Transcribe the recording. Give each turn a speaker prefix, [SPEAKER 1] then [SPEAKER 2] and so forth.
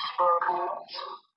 [SPEAKER 1] Wednesday, other.